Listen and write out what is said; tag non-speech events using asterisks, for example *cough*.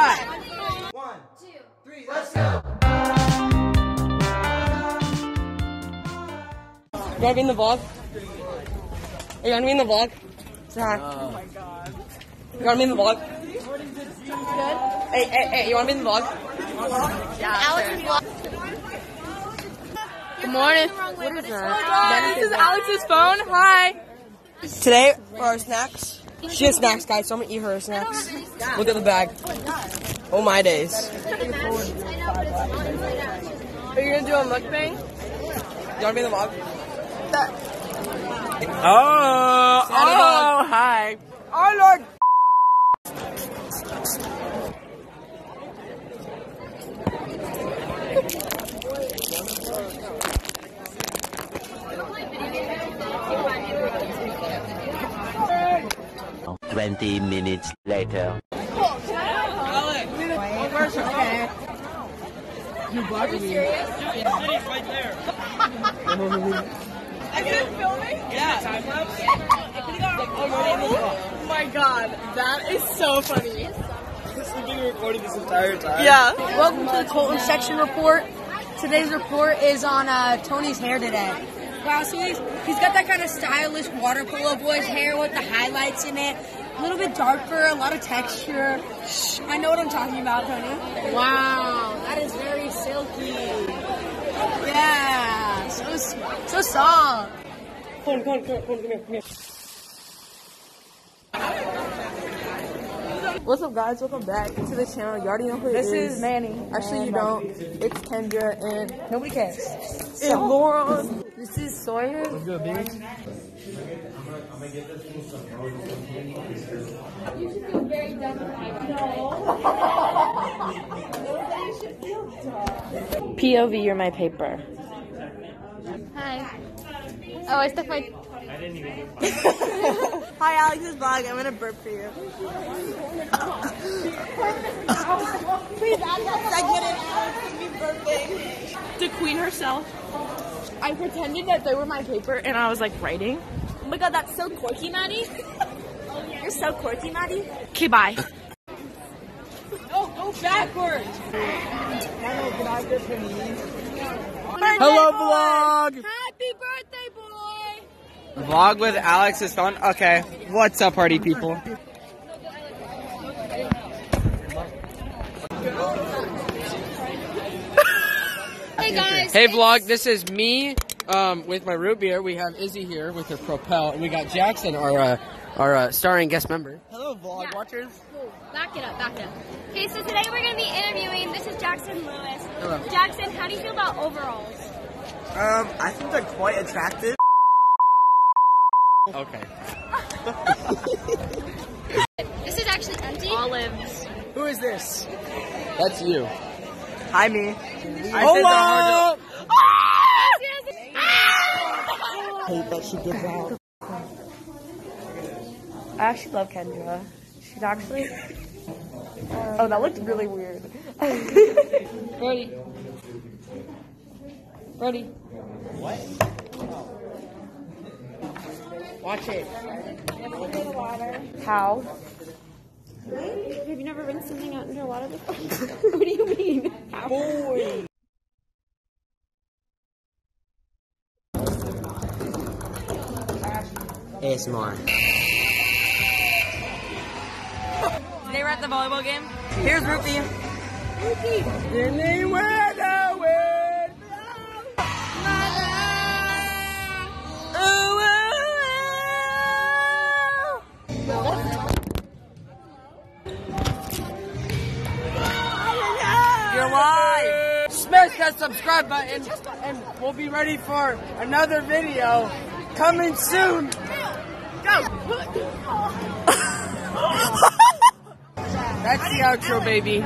Hi. One, Two. three, let's go. You wanna be in the vlog? You wanna be in the vlog? Say hi. Oh my god. You wanna be in the vlog? Hey, hey, hey, you wanna be in the vlog? Alex is vlog. Good morning. What is that? This is Alex's phone. Hi. Today, for our snacks, she has snacks, guys, so I'm gonna eat her snacks. Look at the bag. Oh my days. Are you gonna do a mukbang? You wanna be in the vlog? Oh, oh, hi. I like. 20 minutes later. You're me. right there. Have you been filming? Yeah. Oh my god, that is so funny. This has been recorded this entire time. Yeah. Welcome to the Colton section report. Today's report is on uh, Tony's hair today. Wow, so he's, he's got that kind of stylish water polo boy's hair with the highlights in it. A little bit darker, a lot of texture. Shh, I know what I'm talking about, Tony. Wow, that is very silky. Yeah, so so soft. Come on, come on, come on, come on, come here, come here. What's up, guys? Welcome back to the channel. You already know who This it is. is Manny. Actually, you don't. It's Kendra and Nobody cares. and Lauren. This is Sawyer. *laughs* POV, you're my paper. Hi. Oh, I stuck *laughs* my. Hi, Alex's vlog. I'm gonna burp for you. Please add that segment in Alex me burping. The queen herself. I pretended that they were my paper and I was like writing. Oh my god, that's so quirky, Maddie. You're so quirky, Maddie. Okay, bye. Oh, go backwards. Hello, vlog! Happy birthday, boy. Vlog with Alex is phone? Okay. What's up, party people? Hey guys. Hey, vlog, this is me um, with my root beer. We have Izzy here with her Propel, and we got Jackson, our uh, our uh, starring guest member. Hello, vlog Yeah. watchers. Back it up, back it up. Okay, so today we're going to be interviewing. This is Jackson Lewis. Hello. Jackson, how do you feel about overalls? Um, I think they're quite attractive. Okay. *laughs* This is actually empty. Olives. Who is this? That's you. Hi, me. Hello! Ah! I actually love Kendra. She's actually. oh, that looked really weird. *laughs* Ready. Ready. What? Watch it. How? Have you never rinsed something out under water before? *laughs* what do you mean? Boy. ASMR. Today we're at the volleyball game. Here's Rupee. You're live. Smash that subscribe button, and we'll be ready for another video coming soon. Go! *laughs* That's the outro, baby.